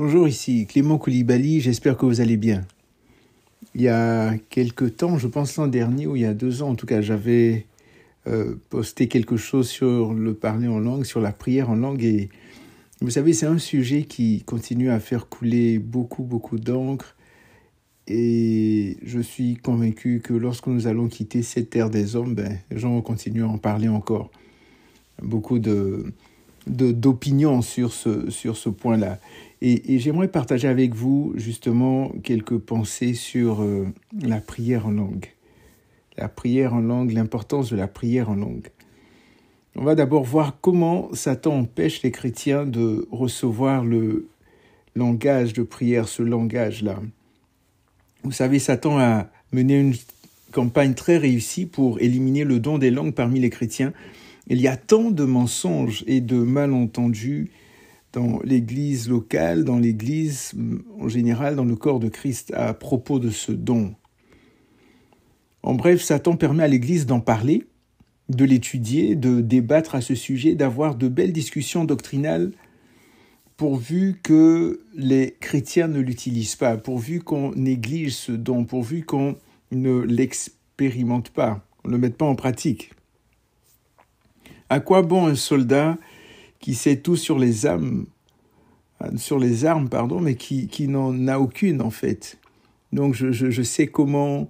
Bonjour, ici Clément Koulibaly, j'espère que vous allez bien. Il y a quelque temps, je pense l'an dernier ou il y a deux ans en tout cas, j'avais euh, posté quelque chose sur le parler en langue, sur la prière en langue et vous savez, c'est un sujet qui continue à faire couler beaucoup, beaucoup d'encre et je suis convaincu que lorsque nous allons quitter cette terre des hommes, ben, les gens vont continuer à en parler encore. Beaucoup de d'opinion sur ce, sur ce point-là. Et, j'aimerais partager avec vous justement quelques pensées sur euh, la prière en langue. La prière en langue, l'importance de la prière en langue. On va d'abord voir comment Satan empêche les chrétiens de recevoir le langage de prière, ce langage-là. Vous savez, Satan a mené une campagne très réussie pour éliminer le don des langues parmi les chrétiens. Il y a tant de mensonges et de malentendus dans l'Église locale, dans l'Église en général, dans le corps de Christ à propos de ce don. En bref, Satan permet à l'Église d'en parler, de l'étudier, de débattre à ce sujet, d'avoir de belles discussions doctrinales, pourvu que les chrétiens ne l'utilisent pas, pourvu qu'on néglige ce don, pourvu qu'on ne l'expérimente pas, qu'on ne le mette pas en pratique. À quoi bon un soldat qui sait tout sur les âmes, euh, sur les armes, pardon, mais qui, qui n'en a aucune en fait. Donc je, je, sais comment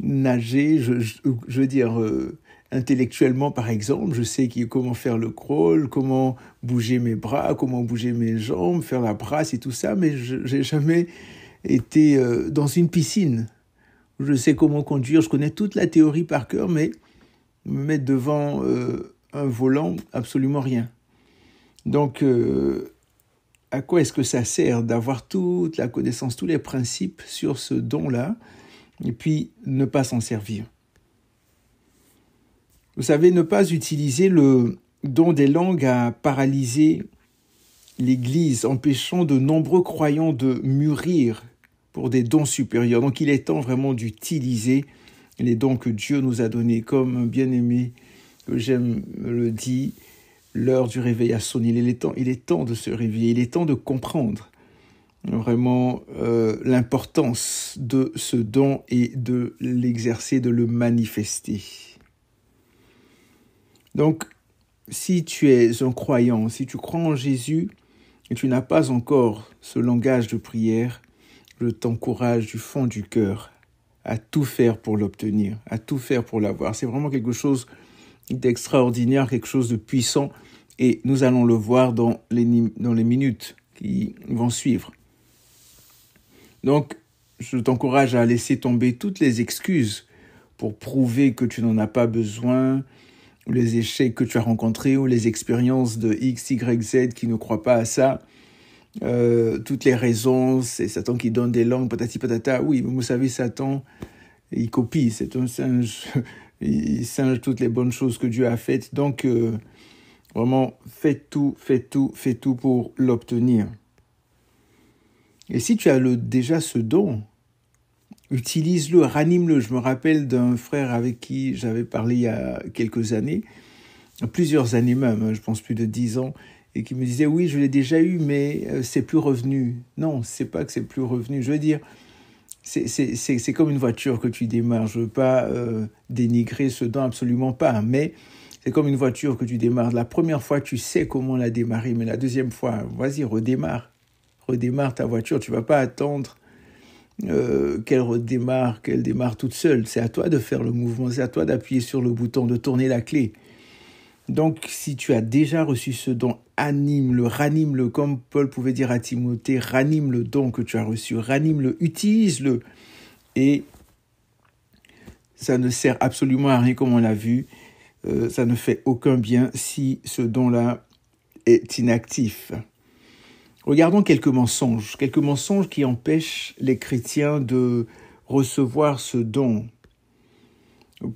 nager, je, je, veux dire euh, intellectuellement par exemple, je sais comment faire le crawl, comment bouger mes bras, comment bouger mes jambes, faire la brasse et tout ça, mais je n'ai jamais été euh, dans une piscine. Je sais comment conduire, je connais toute la théorie par cœur, mais me mettre devant un volant, absolument rien. Donc, euh, à quoi est-ce que ça sert d'avoir toute la connaissance, tous les principes sur ce don-là, et puis ne pas s'en servir? Vous savez, ne pas utiliser le don des langues a paralysé l'Église, empêchant de nombreux croyants de mûrir pour des dons supérieurs. Donc il est temps vraiment d'utiliser les dons que Dieu nous a donnés, comme bien-aimé que j'aime le dit, l'heure du réveil a sonné, il est temps, il est temps de se réveiller, il est temps de comprendre vraiment euh, l'importance de ce don et de l'exercer, de le manifester. Donc, si tu es un croyant, si tu crois en Jésus et tu n'as pas encore ce langage de prière, je t'encourage du fond du cœur à tout faire pour l'obtenir, à tout faire pour l'avoir. C'est vraiment quelque chose d'extraordinaire, quelque chose de puissant et nous allons le voir dans les, minutes qui vont suivre. Donc, je t'encourage à laisser tomber toutes les excuses pour prouver que tu n'en as pas besoin, les échecs que tu as rencontrés, ou les expériences de X, Y, Z qui ne croient pas à ça. Euh, toutes les raisons, c'est Satan qui donne des langues, patati patata. Oui, vous savez, Satan, il copie, c'est un singe, il singe toutes les bonnes choses que Dieu a faites. Donc, euh, Vraiment, fais tout, fais tout, fais tout pour l'obtenir. Et si tu as le, déjà ce don, utilise-le, ranime-le. Je me rappelle d'un frère avec qui j'avais parlé il y a quelques années, plusieurs années même, hein, je pense plus de dix ans, et qui me disait oui, je l'ai déjà eu, mais euh, c'est plus revenu. Non, c'est pas que c'est plus revenu. Je veux dire, c'est comme une voiture que tu démarres. Je veux pas euh, dénigrer ce don, absolument pas, mais c'est comme une voiture que tu démarres. La première fois, tu sais comment la démarrer, mais la deuxième fois, vas-y, redémarre. Redémarre ta voiture. Tu vas pas attendre euh, qu'elle redémarre, qu'elle démarre toute seule. C'est à toi de faire le mouvement, c'est à toi d'appuyer sur le bouton, de tourner la clé. Donc, si tu as déjà reçu ce don, anime-le, ranime-le, comme Paul pouvait dire à Timothée, ranime le don que tu as reçu, ranime-le, utilise-le. Et ça ne sert absolument à rien comme on l'a vu. Euh, ça ne fait aucun bien si ce don-là est inactif. Regardons quelques mensonges, quelques mensonges qui empêchent les chrétiens de recevoir ce don.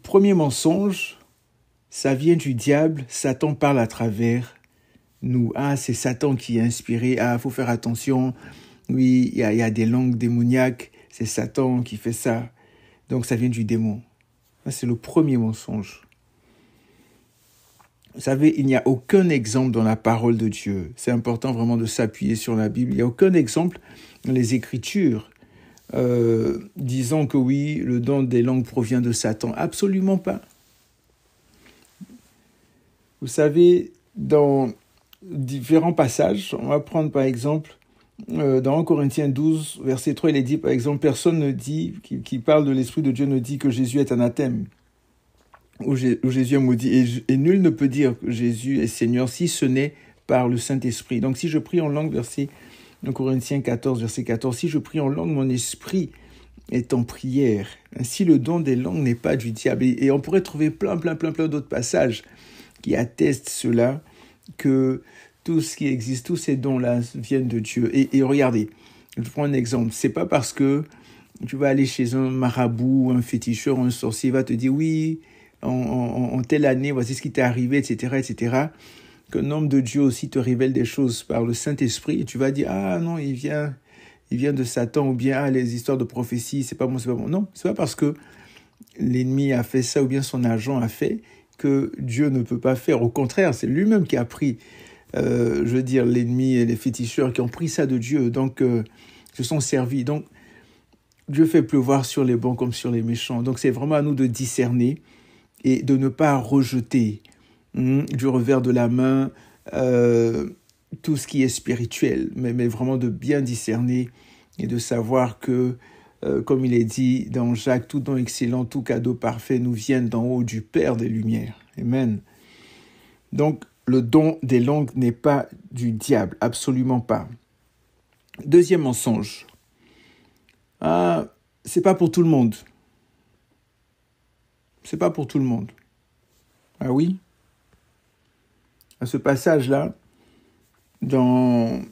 Premier mensonge, ça vient du diable, Satan parle à travers nous. Ah, c'est Satan qui est inspiré, ah, faut faire attention, oui, il y, a, des langues démoniaques, c'est Satan qui fait ça. Donc ça vient du démon. C'est le premier mensonge. Vous savez, il n'y a aucun exemple dans la parole de Dieu. C'est important vraiment de s'appuyer sur la Bible. Il n'y a aucun exemple dans les Écritures euh, disant que oui, le don des langues provient de Satan. Absolument pas. Vous savez, dans différents passages, on va prendre par exemple euh, dans 1 Corinthiens 12, verset 3, il est dit par exemple, personne ne dit, qui, qui parle de l'Esprit de Dieu ne dit que Jésus est anathème où, Jésus est maudit. Et, nul ne peut dire que Jésus est Seigneur si ce n'est par le Saint-Esprit. Donc si je prie en langue, verset 1 Corinthiens 14, verset 14, si je prie en langue, mon esprit est en prière. Ainsi, le don des langues n'est pas du diable. Et, on pourrait trouver plein, plein, plein, plein d'autres passages qui attestent cela, que tout ce qui existe, tous ces dons-là viennent de Dieu. Et, regardez, je prends un exemple. C'est pas parce que tu vas aller chez un marabout, un féticheur, un sorcier, il va te dire oui, en, telle année, voici ce qui t'est arrivé, etc., etc., qu'un homme de Dieu aussi te révèle des choses par le Saint-Esprit, et tu vas dire, ah non, il vient, il vient de Satan, ou bien, ah, les histoires de prophétie, c'est pas bon, c'est pas bon. Non, c'est pas parce que l'ennemi a fait ça, ou bien son agent a fait, que Dieu ne peut pas faire. Au contraire, c'est lui-même qui a pris, euh, je veux dire, l'ennemi et les féticheurs qui ont pris ça de Dieu, donc euh, se sont servis. Donc, Dieu fait pleuvoir sur les bons comme sur les méchants. Donc, c'est vraiment à nous de discerner et de ne pas rejeter hmm, du revers de la main euh, tout ce qui est spirituel, mais, mais, vraiment de bien discerner et de savoir que, euh, comme il est dit dans Jacques, tout don excellent, tout cadeau parfait nous viennent d'en haut du Père des Lumières. Amen. Donc, le don des langues n'est pas du diable, absolument pas. Deuxième mensonge. Ah, c'est pas pour tout le monde. C'est pas pour tout le monde. Ah oui? À ce passage-là, dans,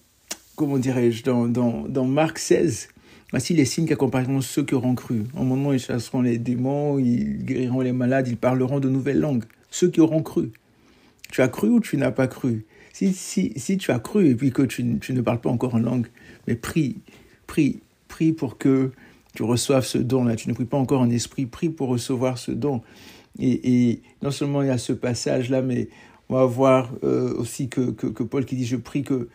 comment dirais-je, dans, dans, dans Marc 16, voici les signes qu'accompagneront ceux qui auront cru. Mon nom, ils chasseront les démons, ils guériront les malades, ils parleront de nouvelles langues. Ceux qui auront cru. Tu as cru ou tu n'as pas cru? Si, si, si tu as cru et puis que tu, ne parles pas encore en langue, mais prie, prie, prie pour que tu reçoives ce don-là. Tu ne pries pas encore en esprit, prie pour recevoir ce don. Et, non seulement il y a ce passage-là, mais on va voir euh, aussi que, que, Paul qui dit, je prie que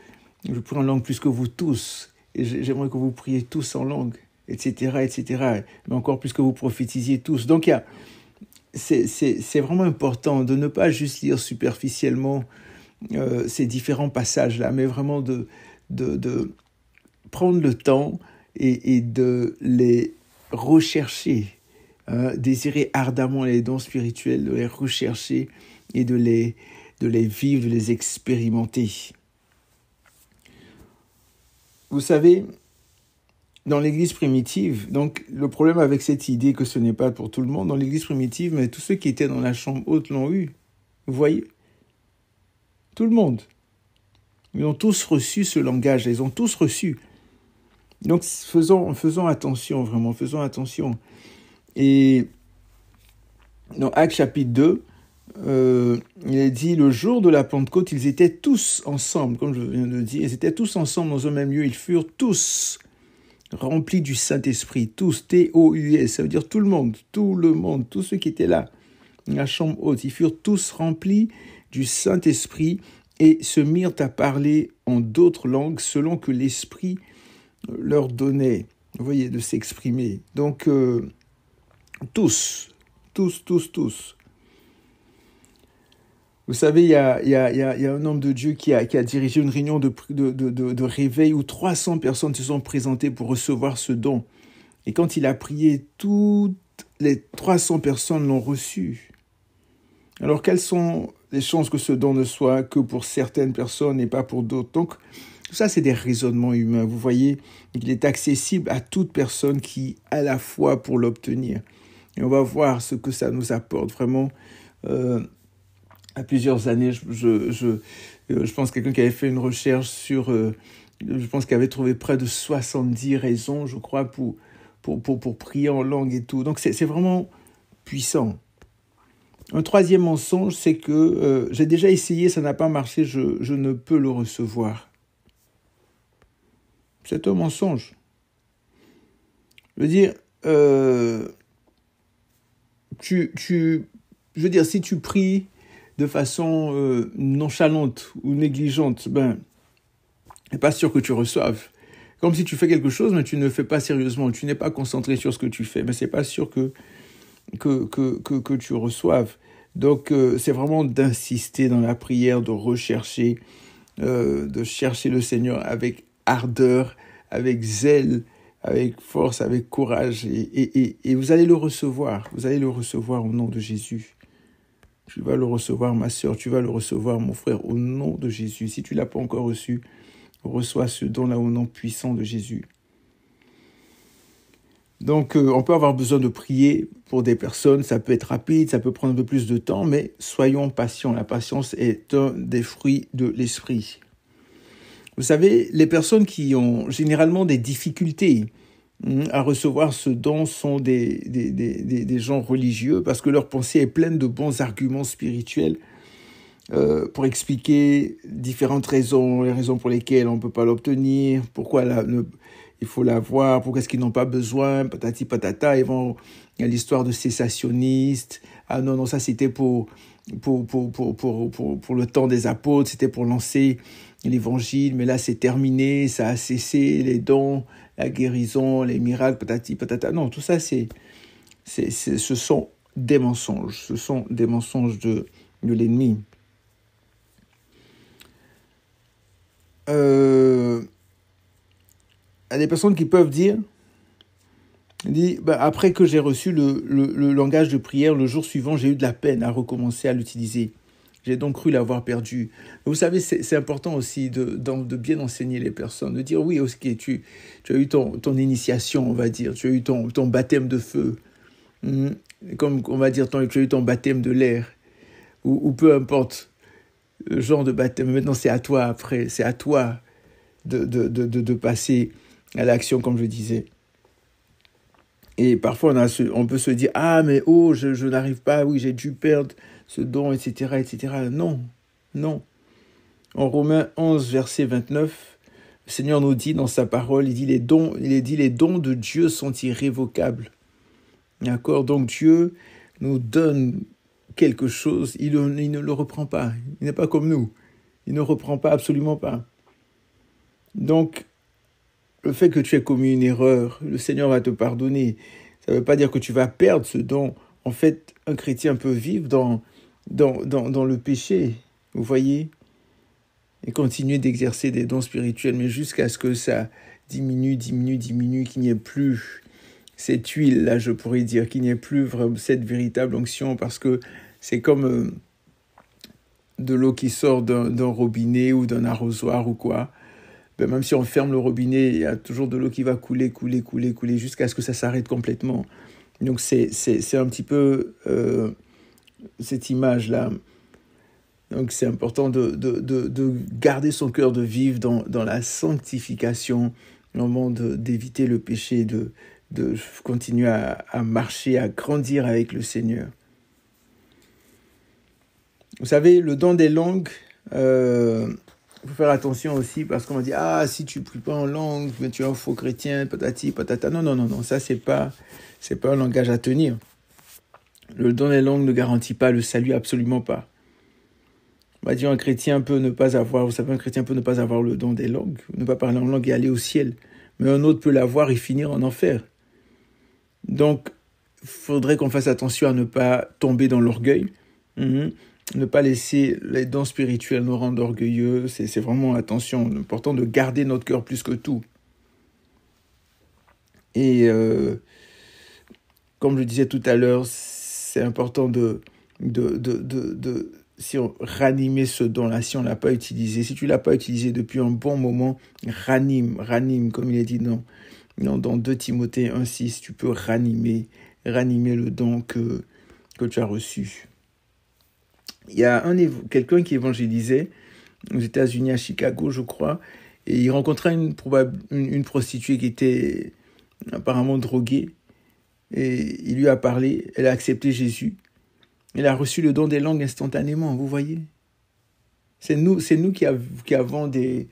je prie en langue plus que vous tous, j'aimerais que vous priez tous en langue, etc., etc., mais encore plus que vous prophétisiez tous. Donc c'est vraiment important de ne pas juste lire superficiellement euh, ces différents passages-là, mais vraiment de, prendre le temps et, de les rechercher, hein, désirer ardemment les dons spirituels, de les rechercher et de les, vivre, les expérimenter. Vous savez, dans l'Église primitive, donc le problème avec cette idée que ce n'est pas pour tout le monde, dans l'Église primitive, mais tous ceux qui étaient dans la chambre haute l'ont eu. Vous voyez? Tout le monde. Ils ont tous reçu ce langage, ils ont tous reçu. Donc faisons, faisons attention, vraiment, faisons attention. Et dans Acte chapitre 2, euh, il est dit, le jour de la Pentecôte, ils étaient tous ensemble, comme je viens de dire, ils étaient tous ensemble dans un même lieu, ils furent tous remplis du Saint-Esprit, tous, T-O-U-S, ça veut dire tout le monde, tout le monde, tous ceux qui étaient là, la chambre haute, ils furent tous remplis du Saint-Esprit et se mirent à parler en d'autres langues selon que l'Esprit leur donnait, vous voyez, de s'exprimer. Donc, euh, tous, tous, tous, tous. Vous savez, il y a, un homme de Dieu qui a, dirigé une réunion de, réveil où 300 personnes se sont présentées pour recevoir ce don. Et quand il a prié, toutes les 300 personnes l'ont reçu. Alors, quelles sont les chances que ce don ne soit que pour certaines personnes et pas pour d'autres? Donc, ça, c'est des raisonnements humains. Vous voyez, il est accessible à toute personne qui a la foi pour l'obtenir. Et on va voir ce que ça nous apporte vraiment. Euh, à plusieurs années, je, je, je, euh, pense quelqu'un qui avait fait une recherche sur, euh, je pense qu'il avait trouvé près de 70 raisons, je crois, pour, pour, pour, pour prier en langue et tout. Donc c'est vraiment puissant. Un troisième mensonge, c'est que j'ai déjà essayé, ça n'a pas marché, je, je ne peux le recevoir. C'est un mensonge. Je veux dire, euh, tu, tu, je veux dire, si tu pries de façon euh, nonchalante ou négligente, ben, pas sûr que tu reçoives. Comme si tu fais quelque chose, mais tu ne le fais pas sérieusement, tu n'es pas concentré sur ce que tu fais, mais c'est pas sûr que, que, que, que, que tu reçoives. Donc, euh, c'est vraiment d'insister dans la prière, de rechercher, euh, de chercher le Seigneur avec ardeur, avec zèle, avec force, avec courage, et, et, et, vous allez le recevoir. Vous allez le recevoir au nom de Jésus. Tu vas le recevoir, ma soeur, tu vas le recevoir, mon frère, au nom de Jésus. Si tu ne l'as pas encore reçu, reçois ce don-là au nom puissant de Jésus. Donc, euh, on peut avoir besoin de prier pour des personnes, ça peut être rapide, ça peut prendre un peu plus de temps, mais soyons patients. La patience est un des fruits de l'esprit. Vous savez, les personnes qui ont généralement des difficultés à recevoir ce don sont des, des, des, des gens religieux parce que leur pensée est pleine de bons arguments spirituels euh, pour expliquer différentes raisons, les raisons pour lesquelles on ne peut pas l'obtenir, pourquoi il faut l'avoir, pourquoi est-ce qu'ils n'ont pas besoin, patati patata, ils vont, a l'histoire de cessationnistes, ah non, non, ça c'était pour, pour, pour, pour, pour, pour le temps des apôtres, c'était pour lancer l'évangile, mais là c'est terminé, ça a cessé, les dons, la guérison, les miracles, patati patata. Non, tout ça c'est, ce sont des mensonges, ce sont des mensonges de, l'ennemi. Il y a des personnes qui peuvent dire, dit, bah, après que j'ai reçu le, langage de prière, le jour suivant, j'ai eu de la peine à recommencer à l'utiliser. J'ai donc cru l'avoir perdu. vous savez, c'est important aussi de, bien enseigner les personnes, de dire oui, tu, as eu ton, initiation, on va dire, tu as eu ton, baptême de feu, hmm? comme on va dire, tu as eu ton baptême de l'air, ou, peu importe le genre de baptême. Maintenant, c'est à toi après, c'est à toi de, passer à l'action, comme je disais. Et parfois, on, peut se dire, ah, mais oh, je n'arrive pas, oui, j'ai dû perdre ce don, etc., etc. Non, non. En Romains 11, verset 29, le Seigneur nous dit dans sa parole, il dit les dons, il dit les dons de Dieu sont irrévocables. D'accord Donc Dieu nous donne quelque chose, il, il ne le reprend pas. Il n'est pas comme nous. Il ne reprend pas absolument pas. Donc, le fait que tu aies commis une erreur, le Seigneur va te pardonner. Ça ne veut pas dire que tu vas perdre ce don. En fait, un chrétien peut vivre dans, dans, dans, dans le péché, vous voyez, et continuer d'exercer des dons spirituels, mais jusqu'à ce que ça diminue, diminue, diminue, qu'il n'y ait plus cette huile, là, je pourrais dire, qu'il n'y ait plus cette véritable onction, parce que c'est comme euh, de l'eau qui sort d'un robinet ou d'un arrosoir ou quoi. Ben, même si on ferme le robinet, il y a toujours de l'eau qui va couler, couler, couler, couler, jusqu'à ce que ça s'arrête complètement. Donc c'est un petit peu euh, cette image-là. Donc c'est important de, de, de, de, garder son cœur de vivre dans, dans la sanctification, moment d'éviter le péché, de, de continuer à, marcher, à grandir avec le Seigneur. Vous savez, le don des langues, euh, il faut faire attention aussi parce qu'on va dire ah si tu pries pas en langue tu es un faux chrétien patati patata non non non non ça c'est pas pas un langage à tenir le don des langues ne garantit pas le salut absolument pas. On va dire un chrétien peut ne pas avoir vous savez un chrétien peut ne pas avoir le don des langues ne pas parler en langue et aller au ciel. Mais un autre peut l'avoir et finir en enfer. Donc il faudrait qu'on fasse attention à ne pas tomber dans l'orgueil. Mhm. Ne pas laisser les dons spirituels nous rendre orgueilleux. C'est vraiment attention, important de garder notre cœur plus que tout. Et euh, comme je disais tout à l'heure, c'est important de, de, de, de, si on, ranimer ce don-là, si on ne l'a pas utilisé. Si tu ne l'as pas utilisé depuis un bon moment, ranime, ranime, comme il est dit dans, dans 2 Timothée 1.6, tu peux ranimer, ranimer le don que, que tu as reçu il y a un, quelqu'un qui évangélisait aux États-Unis, à Chicago, je crois, et il rencontra une, une, prostituée qui était apparemment droguée. Et il lui a parlé, elle a accepté Jésus. Elle a reçu le don des langues instantanément, vous voyez. C'est nous, c'est nous qui, avons des,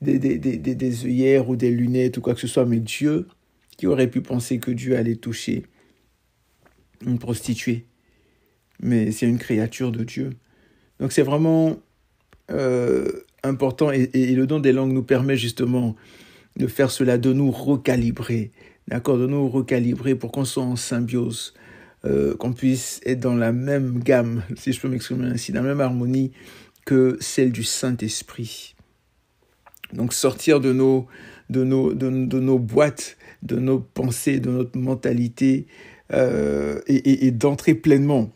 des, des, des, des œillères ou des lunettes ou quoi que ce soit, mais Dieu, qui aurait pu penser que Dieu allait toucher une prostituée mais c'est une créature de Dieu. Donc c'est vraiment euh, important et, le don des langues nous permet justement de faire cela, de nous recalibrer, d'accord, de nous recalibrer pour qu'on soit en symbiose, euh, qu'on puisse être dans la même gamme, si je peux m'exprimer ainsi, dans la même harmonie que celle du Saint-Esprit. Donc sortir de nos, de nos, de, nos boîtes, de nos pensées, de notre mentalité euh, et, d'entrer pleinement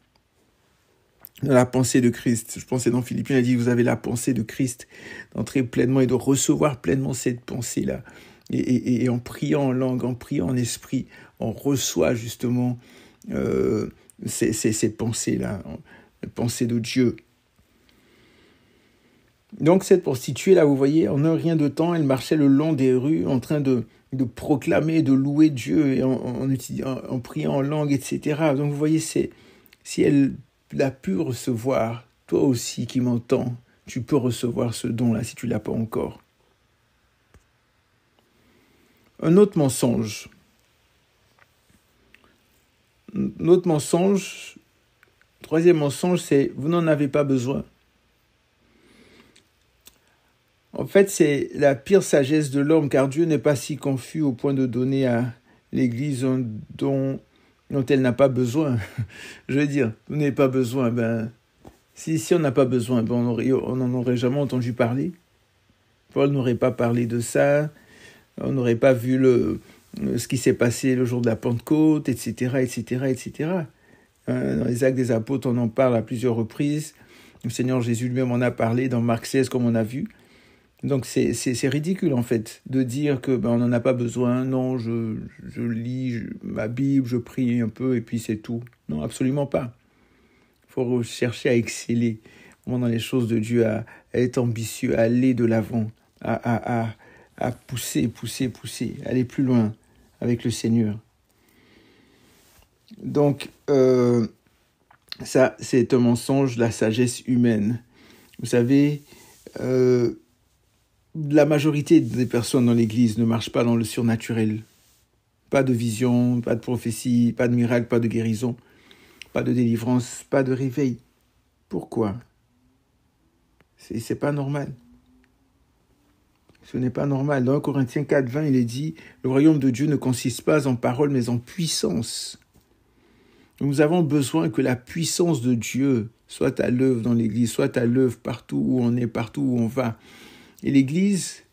dans la pensée de Christ. Je pensais dans Philippiens, il a dit, vous avez la pensée de Christ, d'entrer pleinement et de recevoir pleinement cette pensée-là. Et, en priant en langue, en priant en esprit, on reçoit justement euh, ces, pensées-là, les pensées de Dieu. Donc cette prostituée, là, vous voyez, en un rien de temps, elle marchait le long des rues en train de, proclamer, de louer Dieu et en, priant en langue, etc. Donc vous voyez, si elle a pu recevoir, toi aussi qui m'entends, tu peux recevoir ce don-là si tu l'as pas encore. Un autre mensonge. Un autre mensonge, troisième mensonge, c'est vous n'en avez pas besoin. En fait, c'est la pire sagesse de l'homme, car Dieu n'est pas si confus au point de donner à l'Église un don dont elle n'a pas besoin. Je veux dire, vous n'avez pas besoin. Ben, si, si on n'a pas besoin, ben on n'en aurait jamais entendu parler. Paul n'aurait pas parlé de ça. On n'aurait pas vu le, ce qui s'est passé le jour de la Pentecôte, etc., etc., etc. Dans les actes des apôtres, on en parle à plusieurs reprises. Le Seigneur Jésus lui-même en a parlé dans Marc 16, comme on a vu. Donc c'est ridicule en fait de dire que ben, on n'en a pas besoin. Non, je, je lis ma Bible, je prie un peu et puis c'est tout. Non, absolument pas. Il faut chercher à exceller dans les choses de Dieu, à, être ambitieux, à aller de l'avant, à, à, à pousser, pousser, pousser, aller plus loin avec le Seigneur. Donc, euh, ça, c'est un mensonge de la sagesse humaine. Vous savez, euh, la majorité des personnes dans l'Église ne marchent pas dans le surnaturel. Pas de vision, pas de prophétie, pas de miracle, pas de guérison, pas de délivrance, pas de réveil. Pourquoi? C'est pas normal. Ce n'est pas normal. Dans Corinthiens 4, 20, il est dit Le royaume de Dieu ne consiste pas en parole, mais en puissance. Nous avons besoin que la puissance de Dieu soit à l'œuvre dans l'Église, soit à l'œuvre partout où on est, partout où on va. Et l'Église,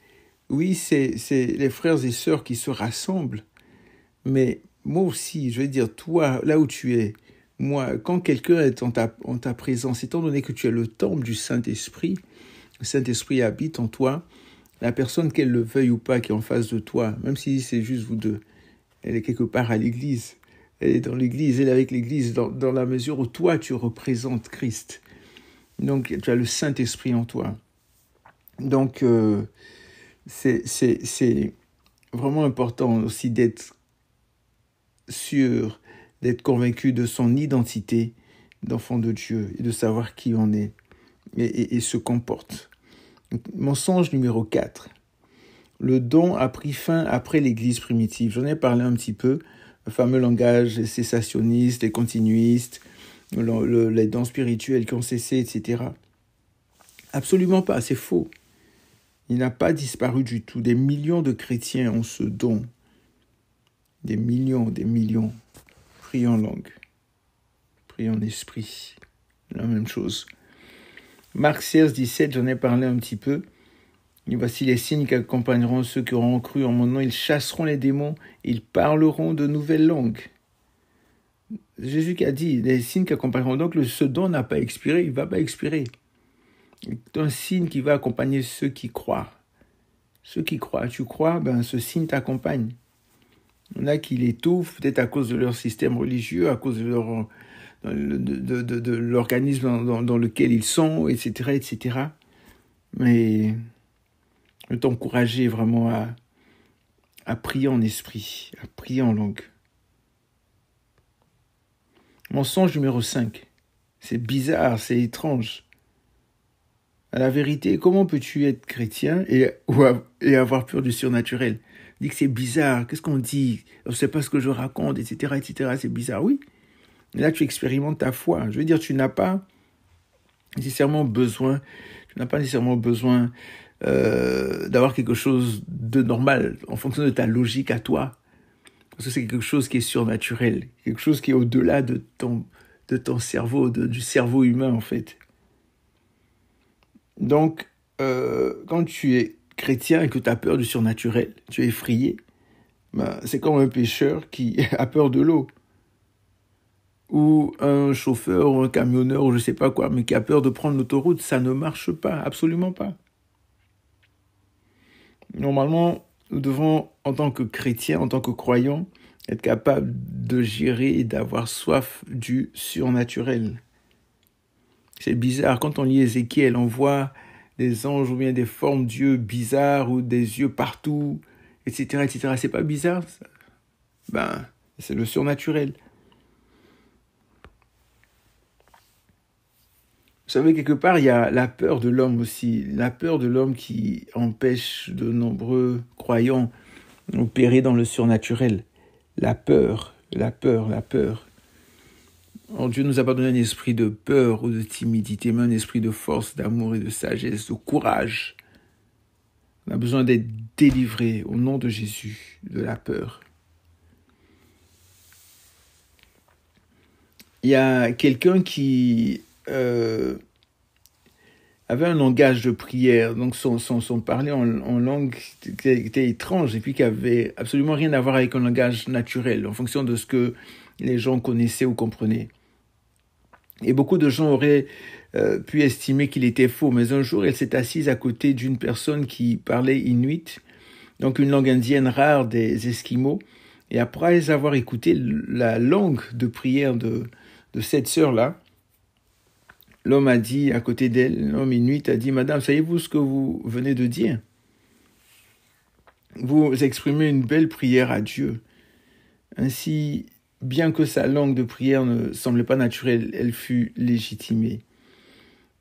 oui, c'est les frères et sœurs qui se rassemblent, mais moi aussi, je veux dire, toi, là où tu es, moi, quand quelqu'un est en ta, en ta présence, étant donné que tu es le temple du Saint-Esprit, le Saint-Esprit habite en toi, la personne, qu'elle le veuille ou pas, qui est en face de toi, même si c'est juste vous deux, elle est quelque part à l'église. Elle est dans l'église, elle est avec l'église, dans, la mesure où toi, tu représentes Christ. Donc, tu as le Saint-Esprit en toi. Donc, euh, c'est vraiment important aussi d'être sûr, d'être convaincu de son identité d'enfant de Dieu et de savoir qui on est et, se comporte. Mensonge numéro 4. Le don a pris fin après l'Église primitive. J'en ai parlé un petit peu. Le fameux langage cessationniste, les continuistes, les dons spirituels qui ont cessé, etc. Absolument pas, c'est faux. Il n'a pas disparu du tout. Des millions de chrétiens ont ce don. Des millions, des millions. Prie en langue. Prie en esprit. La même chose. Marc 16, 17, j'en ai parlé un petit peu. Voici les signes qui accompagneront ceux qui auront cru en mon nom. Ils chasseront les démons. Ils parleront de nouvelles langues. Jésus qui a dit, les signes qui accompagneront. Donc ce don n'a pas expiré, il ne va pas expirer. C'est un signe qui va accompagner ceux qui croient. Ceux qui croient, tu crois, ben ce signe t'accompagne. Il y en a qui l'étouffent, peut-être à cause de leur système religieux, à cause de leur de, l'organisme dans, lequel ils sont, etc., etc. Mais je t'encourager vraiment à, à prier en esprit, à prier en langue. Mensonge numéro 5. C'est bizarre, c'est étrange à la vérité, comment peux-tu être chrétien et, et avoir peur du surnaturel? Dit que c'est bizarre, qu'est-ce qu'on dit? Je ne sais pas ce que je raconte, etc., etc. C'est bizarre, oui. Là, tu expérimentes ta foi. Je veux dire, tu n'as pas nécessairement besoin, tu n'as pas nécessairement besoin euh, d'avoir quelque chose de normal en fonction de ta logique à toi. Parce que c'est quelque chose qui est surnaturel, quelque chose qui est au-delà de ton, de ton cerveau, du cerveau humain en fait. Donc, euh, quand tu es chrétien et que tu as peur du surnaturel, tu es effrayé, ben, c'est comme un pêcheur qui a peur de l'eau. Ou un chauffeur ou un camionneur ou je sais pas quoi, mais qui a peur de prendre l'autoroute. Ça ne marche pas, absolument pas. Normalement, nous devons, en tant que chrétiens, en tant que croyants, être capables de gérer et d'avoir soif du surnaturel. C'est bizarre, quand on lit Ézéchiel, on voit des anges ou bien des formes d'yeux bizarres ou des yeux partout, etc. etc. C'est pas bizarre ça? Ben, c'est le surnaturel. Vous savez, quelque part, il y a la peur de l'homme aussi. La peur de l'homme qui empêche de nombreux croyants d'opérer dans le surnaturel. La peur, la peur, la peur. Oh, Dieu nous a pas donné un esprit de peur ou de timidité, mais un esprit de force, d'amour et de sagesse, de courage. On a besoin d'être délivré au nom de Jésus de la peur. Il y a quelqu'un qui euh, avait un langage de prière, donc son, son, son parler en, langue était étrange et puis qui avait absolument rien à voir avec un langage naturel en fonction de ce que les gens connaissaient ou comprenaient. Et beaucoup de gens auraient euh, pu estimer qu'il était faux, mais un jour, elle s'est assise à côté d'une personne qui parlait inuit, donc une langue indienne rare des Esquimaux, et après avoir écouté la langue de prière de, de cette sœur-là, l'homme a dit à côté d'elle, l'homme inuit a dit, Madame, savez-vous ce que vous venez de dire? Vous exprimez une belle prière à Dieu. Ainsi, bien que sa langue de prière ne semblait pas naturelle, elle fut légitimée.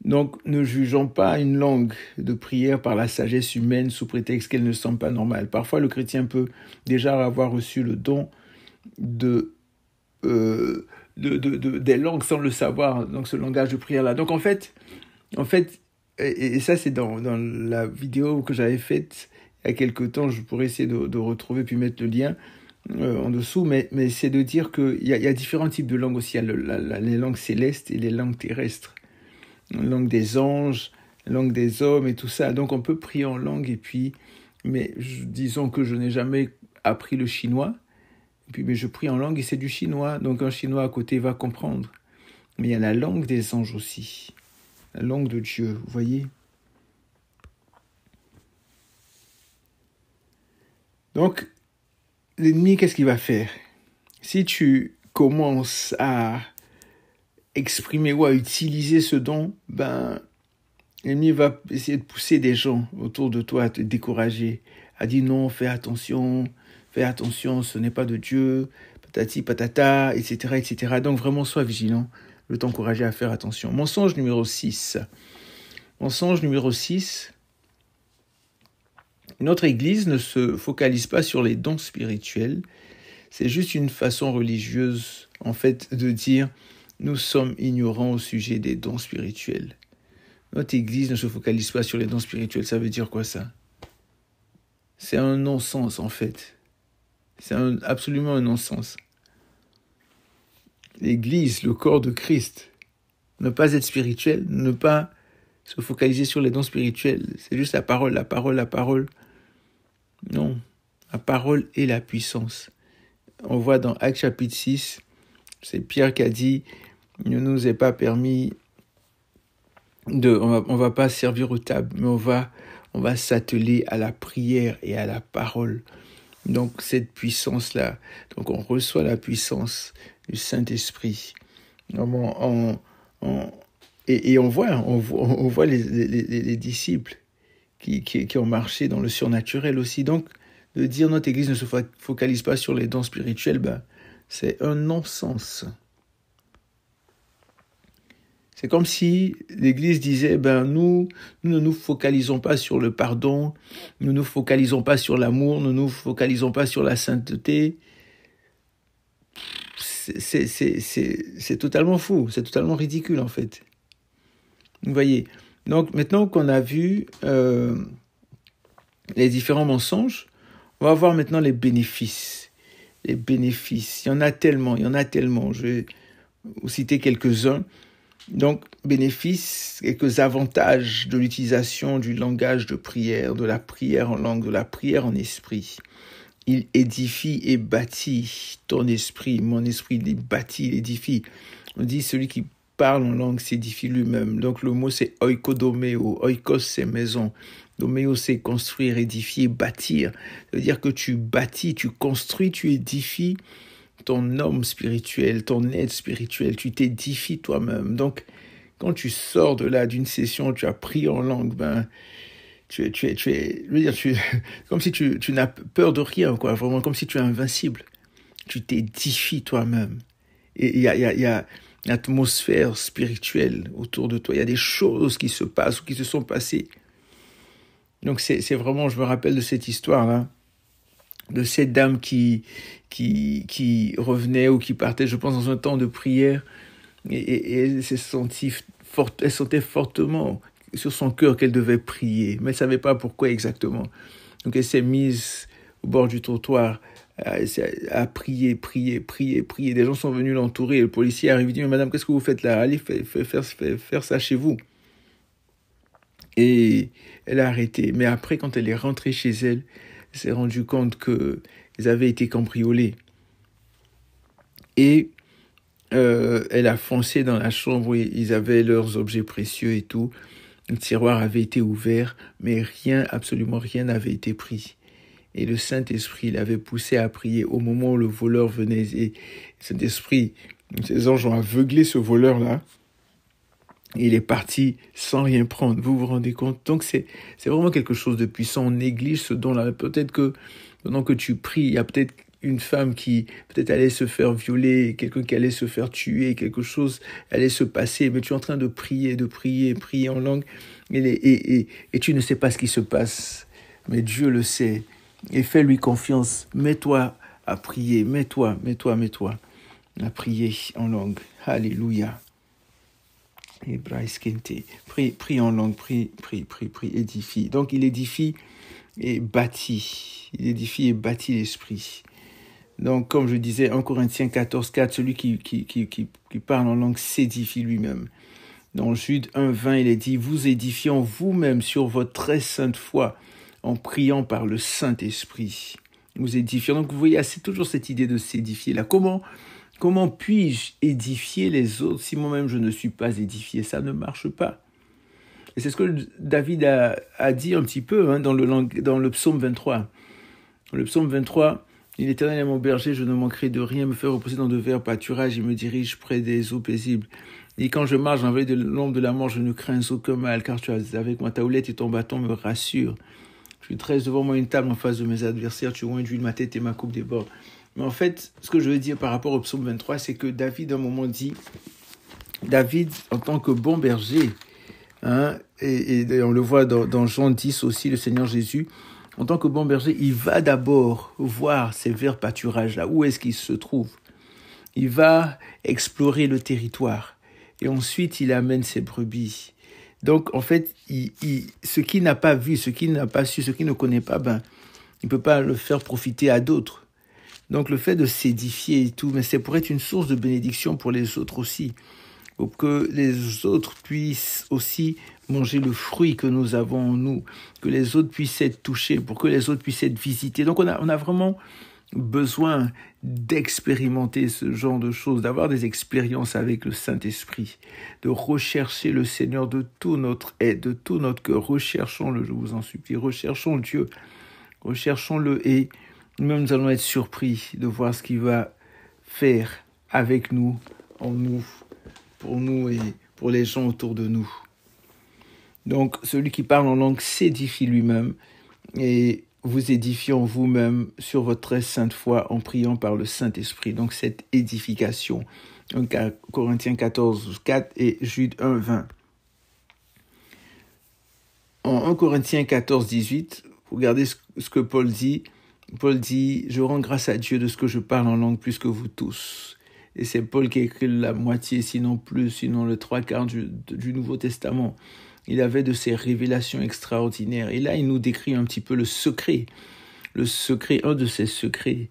Donc, ne jugeons pas une langue de prière par la sagesse humaine sous prétexte qu'elle ne semble pas normale. Parfois, le chrétien peut déjà avoir reçu le don de, euh, de, de, de des langues sans le savoir, donc ce langage de prière-là. Donc, en fait, en fait et, ça, c'est dans, dans la vidéo que j'avais faite il y a quelque temps, je pourrais essayer de, retrouver puis mettre le lien euh, en dessous, mais, mais c'est de dire qu'il y, a, y a différents types de langues aussi. Il y a la, la, les langues célestes et les langues terrestres. La langue des anges, la langue des hommes et tout ça. Donc on peut prier en langue et puis, mais disons que je n'ai jamais appris le chinois. Et puis, mais je prie en langue et c'est du chinois. Donc un chinois à côté va comprendre. Mais il y a la langue des anges aussi. La langue de Dieu, vous voyez Donc, l'ennemi, qu'est-ce qu'il va faire? Si tu commences à exprimer ou à utiliser ce don, ben, l'ennemi va essayer de pousser des gens autour de toi à te décourager, à dire non, fais attention, fais attention, ce n'est pas de Dieu, patati patata, etc., etc. Donc vraiment, sois vigilant, le t'encourager à faire attention. Mensonge numéro 6. Mensonge numéro 6, notre Église ne se focalise pas sur les dons spirituels. C'est juste une façon religieuse, en fait, de dire nous sommes ignorants au sujet des dons spirituels. Notre Église ne se focalise pas sur les dons spirituels. Ça veut dire quoi ça? C'est un non-sens, en fait. C'est absolument un non-sens. L'Église, le corps de Christ, ne pas être spirituel, ne pas se focaliser sur les dons spirituels. C'est juste la parole, la parole, la parole. Non, la parole est la puissance. On voit dans Acte chapitre 6, c'est Pierre qui a dit, il ne nous est pas permis de, on va, on va pas servir aux tables, mais on va, on va s'atteler à la prière et à la parole. Donc cette puissance-là, donc on reçoit la puissance du Saint-Esprit. Et, on voit, on voit, les, les, les disciples qui, qui, qui, ont marché dans le surnaturel aussi. Donc, de dire notre Église ne se focalise pas sur les dons spirituels, ben, c'est un non-sens. C'est comme si l'Église disait, ben nous, nous ne nous focalisons pas sur le pardon, nous ne nous focalisons pas sur l'amour, nous ne nous focalisons pas sur la sainteté. C'est totalement fou, c'est totalement ridicule en fait. Vous voyez. Donc maintenant qu'on a vu euh, les différents mensonges, on va voir maintenant les bénéfices. Les bénéfices. Il y en a tellement, il y en a tellement. Je vais vous citer quelques-uns. Donc, bénéfices, quelques avantages de l'utilisation du langage de prière, de la prière en langue, de la prière en esprit. Il édifie et bâtit ton esprit. Mon esprit, il bâtit, il édifie. On dit celui qui parle en langue s'édifie lui-même. Donc le mot c'est oikodomeo. Oikos c'est maison. Domeo c'est construire, édifier, bâtir. Ça veut dire que tu bâtis, tu construis, tu édifies ton homme spirituel, ton aide spirituel. Tu t'édifies toi-même. Donc quand tu sors de là d'une session, tu as pris en langue, ben tu es, tu es, tu es, je veux dire, tu, comme si tu, tu n'as peur de rien, quoi. Vraiment comme si tu es invincible. Tu t'édifies toi-même. Et il y a, y a, y a atmosphère spirituelle autour de toi. Il y a des choses qui se passent ou qui se sont passées. Donc c'est vraiment, je me rappelle de cette histoire-là, de cette dame qui, qui, qui revenait ou qui partait, je pense, dans un temps de prière, et, elle s'est sentie forte, elle sentait fortement sur son cœur qu'elle devait prier, mais elle ne savait pas pourquoi exactement. Donc elle s'est mise au bord du trottoir à prier, prier, prier, prier. Des gens sont venus l'entourer. Le policier arrive et dit, mais madame, qu'est-ce que vous faites là? Allez faire, faire, ça chez vous. Et elle a arrêté. Mais après, quand elle est rentrée chez elle, elle s'est rendue compte qu'ils avaient été cambriolés. Et euh, elle a foncé dans la chambre où ils avaient leurs objets précieux et tout. Le tiroir avait été ouvert, mais rien, absolument rien n'avait été pris. Et le Saint-Esprit l'avait poussé à prier au moment où le voleur venait. Et Saint-Esprit, ces anges ont aveuglé ce voleur-là. Il est parti sans rien prendre. Vous vous rendez compte? Donc c'est vraiment quelque chose de puissant. On néglige ce don-là. Peut-être que pendant que tu pries, il y a peut-être une femme qui peut-être allait se faire violer, quelqu'un qui allait se faire tuer, quelque chose allait se passer, mais tu es en train de prier, de prier, prier en langue, et, et, et tu ne sais pas ce qui se passe, mais Dieu le sait et fais-lui confiance. Mets-toi à prier, mets-toi, mets-toi, mets-toi à prier en langue. Alléluia. Prie, prie en langue, prie, prie, prie, prie, édifie. Donc il édifie et bâtit. Il édifie et bâtit l'esprit. Donc, comme je disais, 1 Corinthiens 14, 4, celui qui, qui, qui, qui, parle en langue s'édifie lui-même. Dans Jude 1, 20, il est dit, vous édifiant vous-même sur votre très sainte foi en priant par le Saint-Esprit. Vous édifiez. Donc vous voyez, c'est toujours cette idée de s'édifier là. Comment, comment puis-je édifier les autres si moi-même je ne suis pas édifié? Ça ne marche pas. Et c'est ce que David a, dit un petit peu hein, dans, le, dans psaume 23. le psaume 23, il est éternel mon berger, je ne manquerai de rien, me faire reposer dans de verts pâturages, il me dirige près des eaux paisibles. Et quand je marche en veille de l'ombre de la mort, je ne crains aucun mal, car tu as avec moi ta houlette et ton bâton me rassurent. Je suis devant moi une table en face de mes adversaires, tu vois de ma tête et ma coupe déborde. Mais en fait, ce que je veux dire par rapport au psaume 23, c'est que David, à un moment dit, David, en tant que bon berger, hein, et, on le voit dans, dans, Jean 10 aussi, le Seigneur Jésus, en tant que bon berger, il va d'abord voir ces verts pâturages-là, où est-ce qu'ils se trouvent. Il va explorer le territoire, et ensuite il amène ses brebis. Donc, en fait, il, ce qui n'a pas vu, ce qui n'a pas su, ce qui ne connaît pas, ben, il ne peut pas le faire profiter à d'autres. Donc, le fait de s'édifier et tout, mais c'est pour être une source de bénédiction pour les autres aussi. Pour que les autres puissent aussi manger le fruit que nous avons en nous, que les autres puissent être touchés, pour que les autres puissent être visités. Donc, on a, on vraiment besoin d'expérimenter ce genre de choses, d'avoir des expériences avec le Saint-Esprit, de rechercher le Seigneur de tout notre aide, de tout notre cœur. Recherchons-le, je vous en supplie. Recherchons Dieu. Recherchons-le et nous-mêmes nous allons être surpris de voir ce qu'il va faire avec nous, en nous, pour nous et pour les gens autour de nous. Donc, celui qui parle en langue s'édifie lui-même et vous édifiant vous-même sur votre très sainte foi en priant par le Saint-Esprit. Donc cette édification. 1 Corinthiens 14, 4 et Jude 1, 20. En 1 Corinthiens 14, 18, regardez ce que Paul dit. Paul dit, je rends grâce à Dieu de ce que je parle en langue plus que vous tous. Et c'est Paul qui a écrit la moitié, sinon plus, sinon le trois quarts du, Nouveau Testament. Il avait de ces révélations extraordinaires. Et là, il nous décrit un petit peu le secret, le secret, un de ses secrets.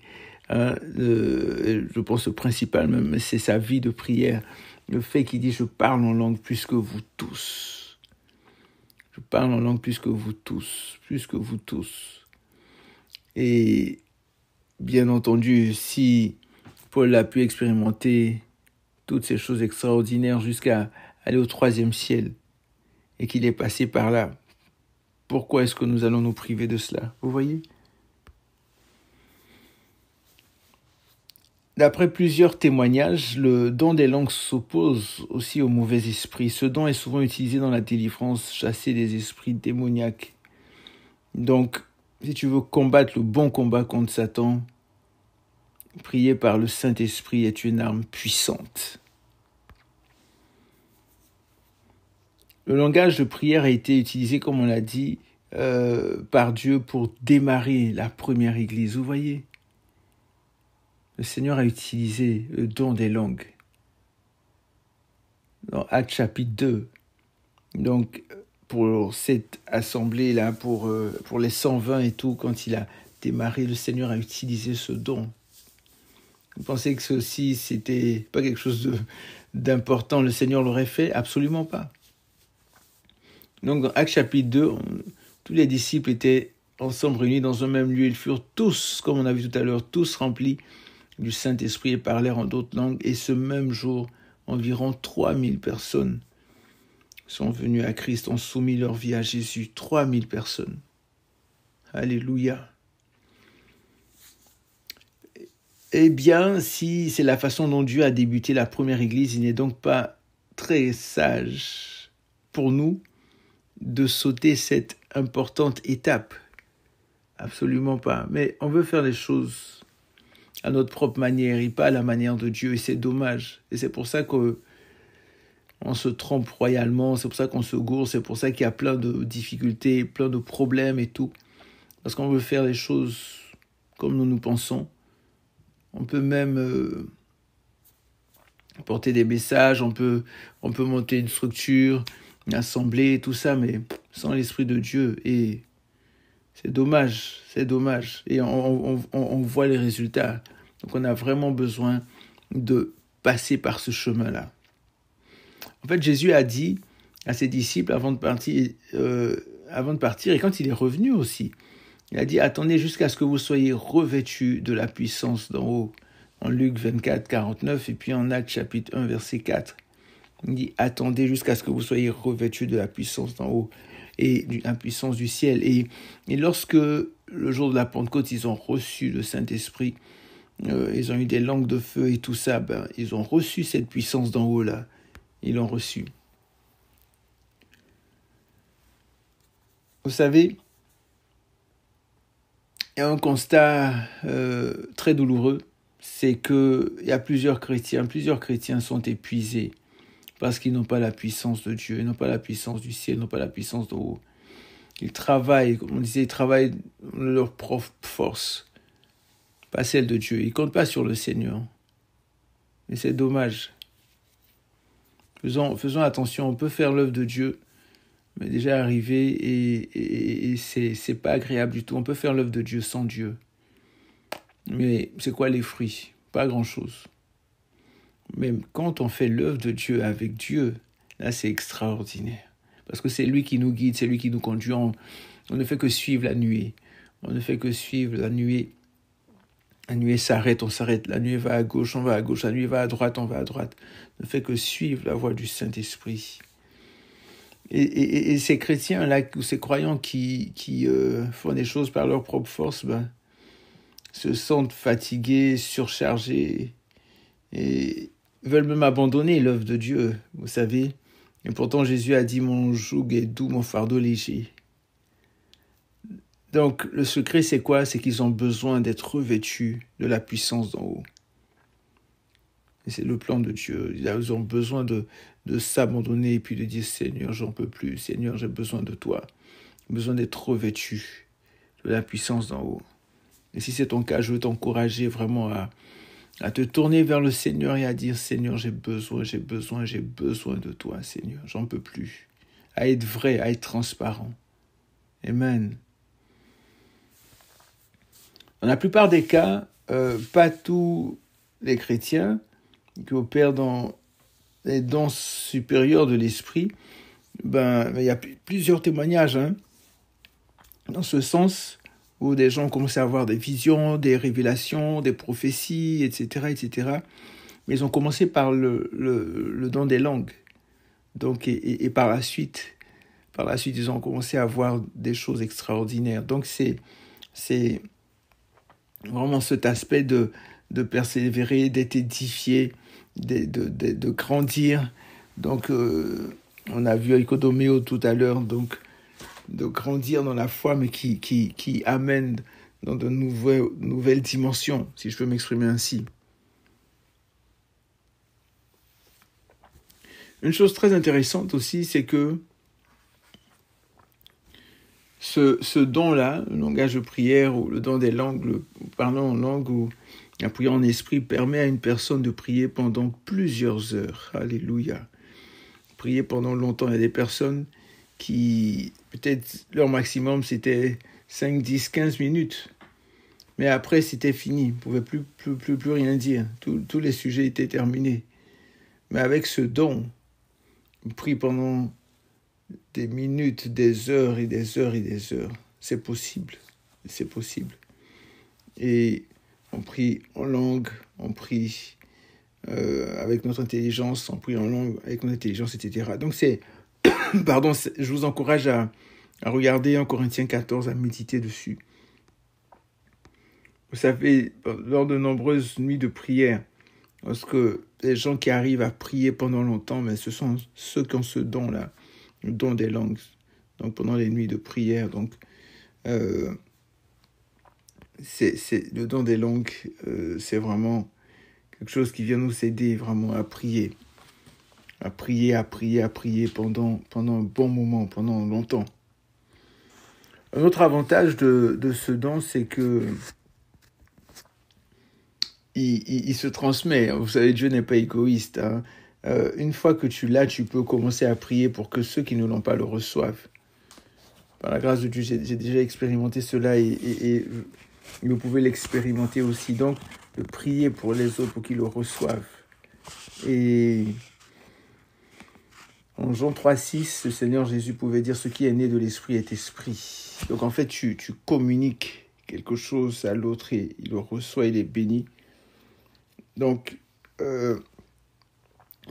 Hein, je pense au principal même, c'est sa vie de prière. Le fait qu'il dit, je parle en langue plus que vous tous. Je parle en langue plus que vous tous, plus que vous tous. Et bien entendu, si Paul a pu expérimenter toutes ces choses extraordinaires jusqu'à aller au troisième ciel et qu'il est passé par là, pourquoi est-ce que nous allons nous priver de cela Vous voyez? D'après plusieurs témoignages, le don des langues s'oppose aussi au mauvais esprit. Ce don est souvent utilisé dans la délivrance, chasser des esprits démoniaques. Donc, si tu veux combattre le bon combat contre Satan, prier par le Saint-Esprit est une arme puissante. Le langage de prière a été utilisé, comme on l'a dit, euh, par Dieu pour démarrer la première Église. Vous voyez Le Seigneur a utilisé le don des langues. Dans Acte chapitre 2. Donc, pour cette assemblée-là, pour, euh, pour les 120 et tout, quand il a démarré, le Seigneur a utilisé ce don. Vous pensez que ceci, c'était pas quelque chose d'important, le Seigneur l'aurait fait? Absolument pas. Donc dans Acte chapitre 2, tous les disciples étaient ensemble réunis dans un même lieu. Ils furent tous, comme on a vu tout à l'heure, tous remplis du Saint-Esprit et parlèrent en d'autres langues. Et ce même jour, environ 3000 personnes sont venues à Christ, ont soumis leur vie à Jésus. 3000 personnes. Alléluia. Eh bien, si c'est la façon dont Dieu a débuté la première Église, il n'est donc pas très sage pour nous de sauter cette importante étape. Absolument pas. Mais on veut faire les choses à notre propre manière et pas à la manière de Dieu. Et c'est dommage. Et c'est pour ça qu'on se trompe royalement, c'est pour ça qu'on se gourre, c'est pour ça qu'il y a plein de difficultés, plein de problèmes et tout. Parce qu'on veut faire les choses comme nous nous pensons. On peut même euh, porter des messages, on peut, on peut monter une structure, une assemblée, tout ça, mais sans l'Esprit de Dieu. Et c'est dommage, c'est dommage. Et on, on, on, voit les résultats. Donc on a vraiment besoin de passer par ce chemin-là. En fait, Jésus a dit à ses disciples avant de partir, euh, avant de partir, et quand il est revenu aussi, il a dit, attendez jusqu'à ce que vous soyez revêtus de la puissance d'en haut. En Luc 24, 49, et puis en Actes chapitre 1, verset 4. Il dit, attendez jusqu'à ce que vous soyez revêtus de la puissance d'en haut et de la puissance du ciel. Et, lorsque, le jour de la Pentecôte, ils ont reçu le Saint-Esprit, euh, ils ont eu des langues de feu et tout ça, ben, ils ont reçu cette puissance d'en haut là. Ils l'ont reçu. Vous savez, il y a un constat euh, très douloureux, c'est qu'il y a plusieurs chrétiens, plusieurs chrétiens sont épuisés parce qu'ils n'ont pas la puissance de Dieu, ils n'ont pas la puissance du ciel, ils n'ont pas la puissance de haut. Ils travaillent, comme on disait, ils travaillent leur propre force, pas celle de Dieu. Ils comptent pas sur le Seigneur. Mais c'est dommage. Faisons, faisons attention, on peut faire l'œuvre de Dieu, mais déjà arrivé et, et, c'est pas agréable du tout. On peut faire l'œuvre de Dieu sans Dieu. Mais c'est quoi les fruits? Pas grand-chose. Même quand on fait l'œuvre de Dieu avec Dieu, là c'est extraordinaire. Parce que c'est lui qui nous guide, c'est lui qui nous conduit. On, ne fait que suivre la nuée. On ne fait que suivre la nuée. La nuée s'arrête, on s'arrête. La nuée va à gauche, on va à gauche. La nuée va à droite, on va à droite. Ne fait que suivre la voie du Saint-Esprit. Et, ces chrétiens-là, ou ces croyants qui, qui euh, font des choses par leur propre force, ben, se sentent fatigués, surchargés. Et, veulent même abandonner l'œuvre de Dieu, vous savez. Et pourtant Jésus a dit mon joug est doux, mon fardeau léger. Donc le secret c'est quoi? C'est qu'ils ont besoin d'être revêtus de la puissance d'en haut. C'est le plan de Dieu. Ils ont besoin de, s'abandonner et puis de dire Seigneur, j'en peux plus. Seigneur, j'ai besoin de toi. Besoin d'être revêtu de la puissance d'en haut. Et si c'est ton cas, je veux t'encourager vraiment à, à te tourner vers le Seigneur et à dire Seigneur, j'ai besoin, j'ai besoin, j'ai besoin de toi, Seigneur, j'en peux plus. À être vrai, à être transparent. Amen. Dans la plupart des cas, euh, pas tous les chrétiens qui opèrent dans les dons supérieurs de l'esprit, ben, il y a plusieurs témoignages hein, dans ce sens où des gens commencent à avoir des visions, des révélations, des prophéties, etc., etc. Mais ils ont commencé par le, don des langues. Donc, et, et, par la suite, par la suite, ils ont commencé à voir des choses extraordinaires. Donc, c'est, c'est vraiment cet aspect de, de persévérer, d'être édifié, de, de, de, grandir. Donc, euh, on a vu Oikodomeo tout à l'heure, donc de grandir dans la foi, mais qui, qui, qui amène dans de nouvelles, nouvelles dimensions, si je peux m'exprimer ainsi. Une chose très intéressante aussi, c'est que ce, don-là, le langage de prière ou le don des langues, le, parlant en langue ou la prière en esprit, permet à une personne de prier pendant plusieurs heures. Alléluia. Prier pendant longtemps. Il y a des personnes qui, peut-être leur maximum, c'était 5, 10, 15 minutes. Mais après, c'était fini. Ils ne pouvaient plus, plus, plus, plus rien dire. tous les sujets étaient terminés. Mais avec ce don, on prie pendant des minutes, des heures et des heures et des heures. C'est possible. C'est possible. Et on prie en langue, on prie euh, avec notre intelligence, on prie en langue avec notre intelligence, etc. Donc c'est pardon, je vous encourage à, regarder en Corinthiens 14, à méditer dessus. Vous savez, lors de nombreuses nuits de prière, lorsque les gens qui arrivent à prier pendant longtemps, mais ce sont ceux qui ont ce don-là, don des langues. Donc pendant les nuits de prière, donc euh, c'est le don des langues, euh, c'est vraiment quelque chose qui vient nous aider vraiment à prier à prier, à prier, à prier pendant, pendant un bon moment, pendant longtemps. Un autre avantage de, de ce don, c'est que il, il, se transmet. Vous savez, Dieu n'est pas égoïste. Hein. Euh, une fois que tu l'as, tu peux commencer à prier pour que ceux qui ne l'ont pas le reçoivent. Par la grâce de Dieu, j'ai déjà expérimenté cela et, vous pouvez l'expérimenter aussi. Donc, de prier pour les autres pour qu'ils le reçoivent. Et en Jean 3,6, le Seigneur Jésus pouvait dire ce qui est né de l'esprit est esprit. Donc en fait, tu, tu communiques quelque chose à l'autre et il le reçoit, il est béni. Donc, euh,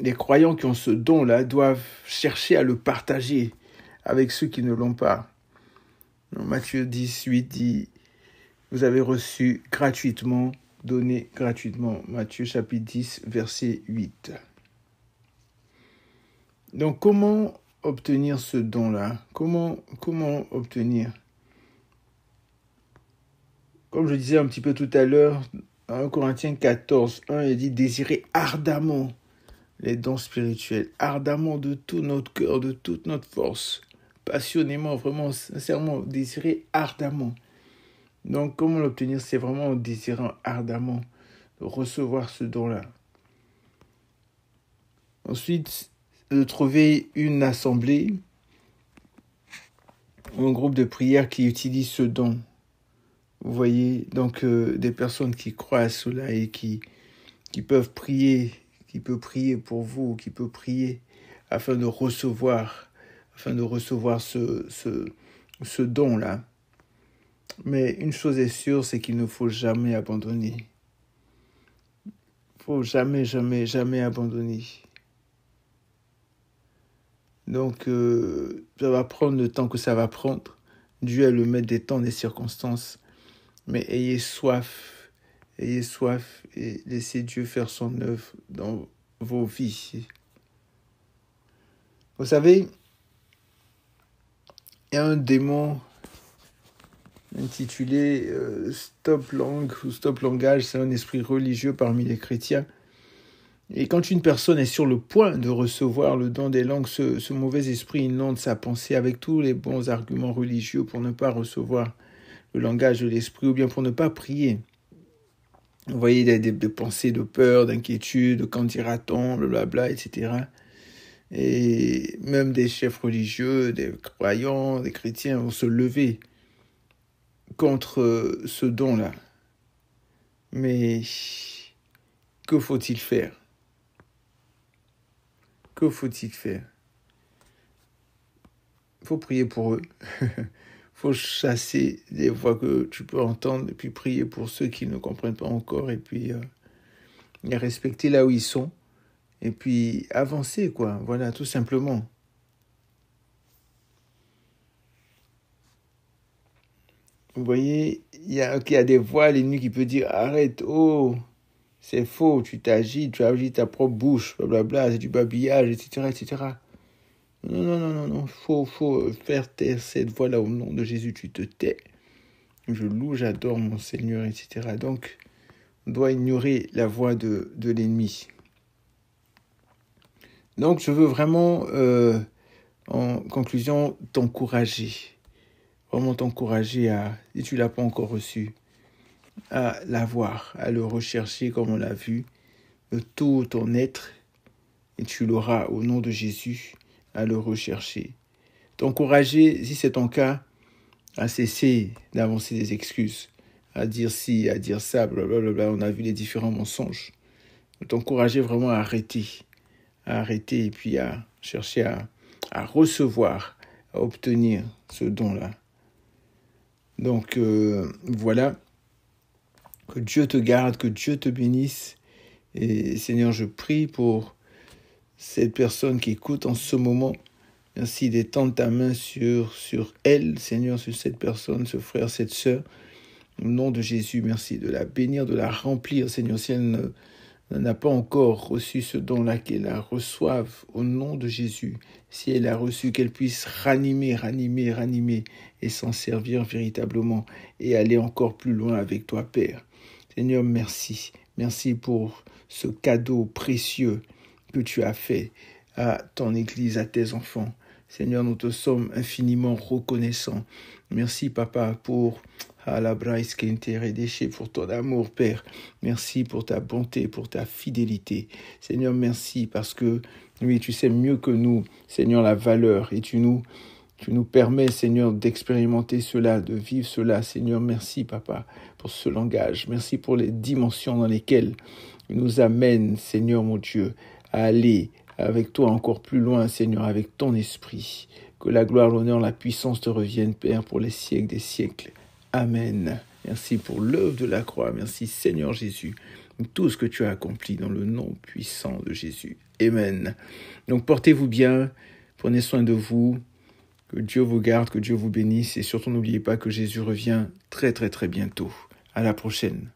les croyants qui ont ce don-là doivent chercher à le partager avec ceux qui ne l'ont pas. Matthieu 18 dit, vous avez reçu gratuitement, donné gratuitement. Matthieu chapitre 10, verset 8. Donc comment obtenir ce don-là? Comment, comment obtenir? Comme je disais un petit peu tout à l'heure, en Corinthiens 14, 1, il dit désirer ardemment les dons spirituels, ardemment de tout notre cœur, de toute notre force, passionnément, vraiment, sincèrement, désirer ardemment. Donc comment l'obtenir? C'est vraiment en désirant ardemment de recevoir ce don-là. Ensuite, de trouver une assemblée, un groupe de prière qui utilise ce don. Vous voyez, donc euh, des personnes qui croient à cela et qui, qui peuvent prier, peuvent prier pour vous, qui peuvent prier afin de recevoir, afin de recevoir ce, ce, ce don-là. Mais une chose est sûre, c'est qu'il ne faut jamais abandonner. Il faut jamais, jamais, jamais abandonner. Donc, euh, ça va prendre le temps que ça va prendre. Dieu est le maître des temps, des circonstances. Mais ayez soif, ayez soif et laissez Dieu faire son œuvre dans vos vies. Vous savez, il y a un démon intitulé euh, Stop Langue ou Stop Langage, c'est un esprit religieux parmi les chrétiens et quand une personne est sur le point de recevoir le don des langues, ce, mauvais esprit inonde sa pensée avec tous les bons arguments religieux pour ne pas recevoir le langage de l'esprit ou bien pour ne pas prier. Vous voyez, des, des, pensées de peur, d'inquiétude, quand dira-t-on, blablabla, etc. Et même des chefs religieux, des croyants, des chrétiens vont se lever contre ce don-là. Mais que faut-il faire? Que faut-il faire? Il faut prier pour eux. faut chasser des voix que tu peux entendre et puis prier pour ceux qui ne comprennent pas encore et puis euh, respecter là où ils sont et puis avancer quoi. Voilà tout simplement. Vous voyez il y a, des voix l'ennemi qui peut dire arrête oh c'est faux tu t'agis tu agis ta propre bouche blablabla c'est du babillage etc etc non, non, non, non, non, faut, faut faire taire cette voix-là au nom de Jésus, tu te tais. Je loue, j'adore mon Seigneur, etc. Donc, on doit ignorer la voix de, de l'ennemi. Donc, je veux vraiment, euh, en conclusion, t'encourager. Vraiment t'encourager à, si tu l'as pas encore reçu, à l'avoir, à le rechercher comme on l'a vu, de tout ton être, et tu l'auras au nom de Jésus à le rechercher. T'encourager, si c'est ton cas, à cesser d'avancer des excuses, à dire ci, à dire ça, blablabla. On a vu les différents mensonges. T'encourager vraiment à arrêter, à arrêter et puis à chercher à, recevoir, à obtenir ce don-là. Donc euh, voilà, que Dieu te garde, que Dieu te bénisse. Et Seigneur, je prie pour cette personne qui écoute en ce moment. Merci d'étendre ta main sur, sur elle, Seigneur, sur cette personne, ce frère, cette sœur. Au nom de Jésus, merci de la bénir, de la remplir, Seigneur. Si elle n'a pas encore reçu ce don-là, qu'elle la reçoive au nom de Jésus. Si elle a reçu, qu'elle puisse ranimer, ranimer, ranimer et s'en servir véritablement et aller encore plus loin avec toi, Père. Seigneur, merci. Merci pour ce cadeau précieux que tu as fait à ton Église, à tes enfants. Seigneur, nous te sommes infiniment reconnaissants. Merci, Papa, pour à la déchets pour ton amour, Père. Merci pour ta bonté, pour ta fidélité. Seigneur, merci parce que, oui, tu sais mieux que nous, Seigneur, la valeur et tu nous, tu nous permets, Seigneur, d'expérimenter cela, de vivre cela. Seigneur, merci, Papa, pour ce langage. Merci pour les dimensions dans lesquelles nous amène, Seigneur mon Dieu, à aller avec toi encore plus loin, Seigneur, avec ton esprit. Que la gloire, l'honneur, la puissance te reviennent, Père, pour les siècles des siècles. Amen. Merci pour l'œuvre de la croix. Merci, Seigneur Jésus, tout ce que tu as accompli dans le nom puissant de Jésus. Amen. Donc portez-vous bien, prenez soin de vous, que Dieu vous garde, que Dieu vous bénisse et surtout n'oubliez pas que Jésus revient très très très bientôt. À la prochaine.